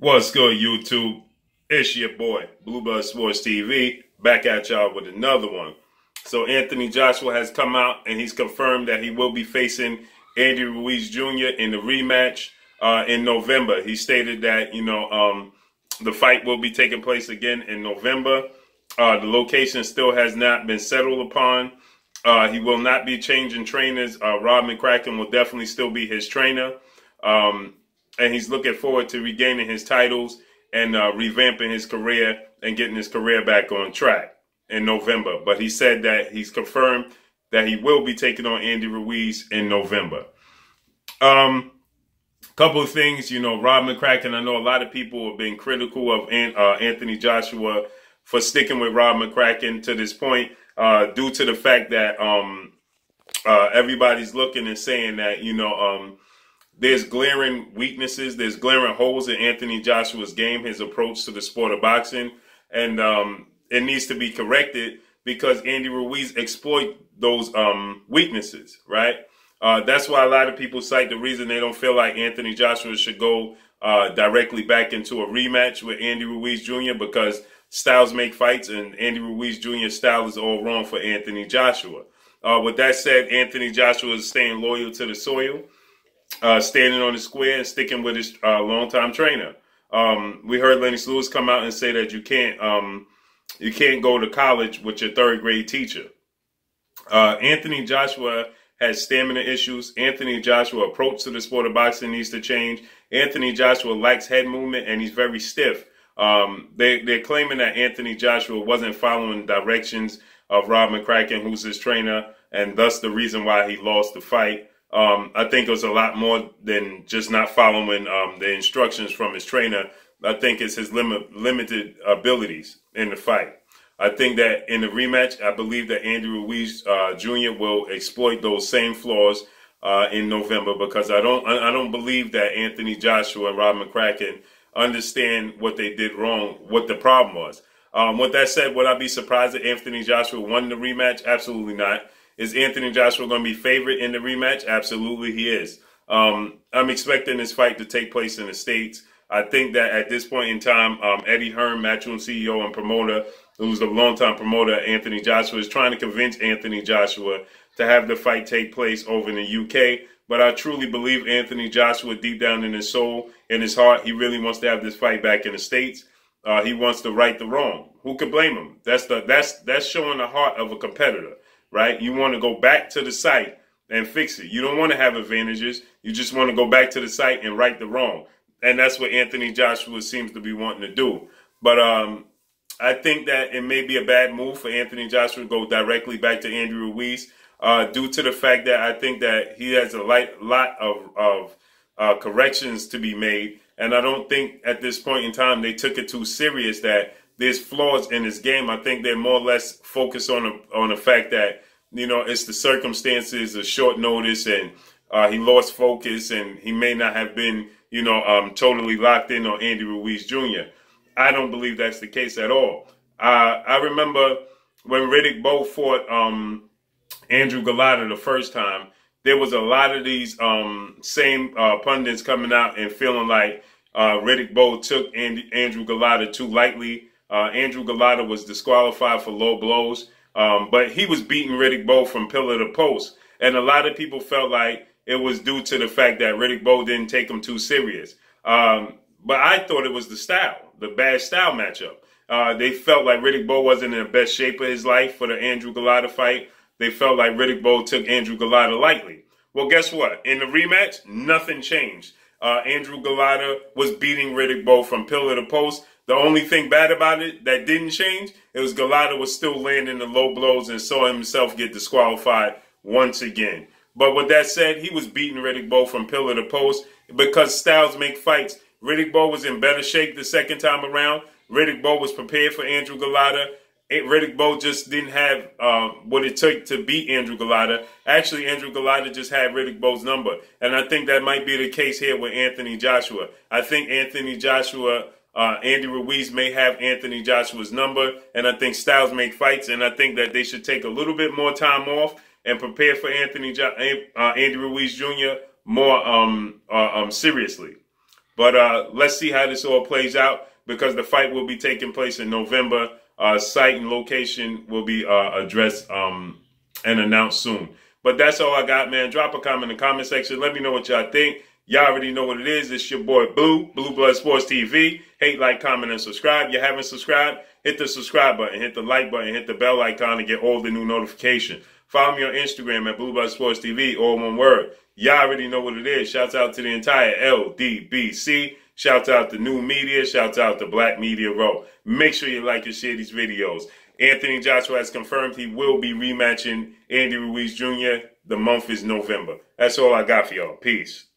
What's good, YouTube? It's your boy, Blue Blood Sports TV, back at y'all with another one. So Anthony Joshua has come out and he's confirmed that he will be facing Andy Ruiz Jr. in the rematch uh, in November. He stated that, you know, um, the fight will be taking place again in November. Uh, the location still has not been settled upon. Uh, he will not be changing trainers. Uh, Rob McCracken will definitely still be his trainer. Um, and he's looking forward to regaining his titles and uh, revamping his career and getting his career back on track in November. But he said that he's confirmed that he will be taking on Andy Ruiz in November. Um, couple of things, you know, Rob McCracken. I know a lot of people have been critical of uh, Anthony Joshua for sticking with Rob McCracken to this point, uh, due to the fact that um, uh, everybody's looking and saying that you know um, there's glaring weaknesses, there's glaring holes in Anthony Joshua's game, his approach to the sport of boxing, and um, it needs to be corrected because Andy Ruiz exploit those um, weaknesses, right? Uh, that's why a lot of people cite the reason they don't feel like Anthony Joshua should go uh, directly back into a rematch with Andy Ruiz Jr. because styles make fights, and Andy Ruiz Jr.'s style is all wrong for Anthony Joshua. Uh, with that said, Anthony Joshua is staying loyal to the soil uh, standing on the square and sticking with his uh, longtime trainer. Um, we heard Lennox Lewis come out and say that you can't um, you can't go to college with your third grade teacher. Uh, Anthony Joshua has stamina issues. Anthony Joshua approach to the sport of boxing needs to change. Anthony Joshua lacks head movement and he's very stiff. Um, they, they're claiming that Anthony Joshua wasn't following directions of Rob McCracken, who's his trainer, and thus the reason why he lost the fight. Um, I think it was a lot more than just not following um, the instructions from his trainer. I think it's his limit, limited abilities in the fight. I think that in the rematch, I believe that Andy Ruiz uh, Jr. will exploit those same flaws uh, in November because I don't I don't believe that Anthony Joshua and Rob McCracken understand what they did wrong, what the problem was. Um, with that said, would I be surprised that Anthony Joshua won the rematch? Absolutely not. Is Anthony Joshua going to be favorite in the rematch? Absolutely, he is. Um, I'm expecting this fight to take place in the States. I think that at this point in time, um, Eddie Hearn, Matchroom CEO and promoter, who's the longtime promoter, Anthony Joshua, is trying to convince Anthony Joshua to have the fight take place over in the UK. But I truly believe Anthony Joshua, deep down in his soul, in his heart, he really wants to have this fight back in the States. Uh, he wants to right the wrong. Who could blame him? That's the that's that's showing the heart of a competitor right? You want to go back to the site and fix it. You don't want to have advantages. You just want to go back to the site and right the wrong. And that's what Anthony Joshua seems to be wanting to do. But um, I think that it may be a bad move for Anthony Joshua to go directly back to Andrew Ruiz uh, due to the fact that I think that he has a light, lot of, of uh, corrections to be made. And I don't think at this point in time they took it too serious that there's flaws in his game. I think they're more or less focused on the, on the fact that you know it's the circumstances, a short notice, and uh, he lost focus, and he may not have been you know um, totally locked in on Andy Ruiz Jr. I don't believe that's the case at all. Uh, I remember when Riddick Bowe fought um, Andrew Golota the first time. There was a lot of these um, same uh, pundits coming out and feeling like uh, Riddick Bowe took Andy, Andrew Golota too lightly uh, Andrew Golota was disqualified for low blows, um, but he was beating Riddick Bowe from pillar to post. And a lot of people felt like it was due to the fact that Riddick Bowe didn't take him too serious. Um, but I thought it was the style, the bad style matchup. Uh, they felt like Riddick Bowe wasn't in the best shape of his life for the Andrew Golota fight. They felt like Riddick Bowe took Andrew Golota lightly. Well, guess what? In the rematch, nothing changed. Uh, Andrew Golota was beating Riddick Bowe from pillar to post. The only thing bad about it that didn't change, it was Golota was still landing the low blows and saw himself get disqualified once again. But with that said, he was beating Riddick Bowe from pillar to post because styles make fights. Riddick Bowe was in better shape the second time around. Riddick Bowe was prepared for Andrew Golota. Riddick Bowe just didn't have uh, what it took to beat Andrew Golota. Actually, Andrew Golota just had Riddick Bowe's number. And I think that might be the case here with Anthony Joshua. I think Anthony Joshua uh, Andy Ruiz may have Anthony Joshua's number, and I think styles make fights, and I think that they should take a little bit more time off and prepare for Anthony jo- uh, Andy Ruiz Jr. more um, uh, um, seriously. But uh, let's see how this all plays out because the fight will be taking place in November. Uh, site and location will be uh, addressed um, and announced soon. But that's all I got, man. Drop a comment in the comment section. Let me know what y'all think. Y'all already know what it is. It's your boy Blue, Blue Blood Sports TV. Hate, like, comment, and subscribe. You haven't subscribed? Hit the subscribe button, hit the like button, hit the bell icon to get all the new notifications. Follow me on Instagram at Blue Blood Sports TV, all one word. Y'all already know what it is. Shouts out to the entire LDBC. Shouts out to New Media. Shouts out to Black Media Row. Make sure you like and share these videos. Anthony Joshua has confirmed he will be rematching Andy Ruiz Jr. The month is November. That's all I got for y'all. Peace.